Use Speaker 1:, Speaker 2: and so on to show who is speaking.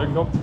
Speaker 1: Der kommt.